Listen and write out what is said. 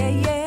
yeah, yeah.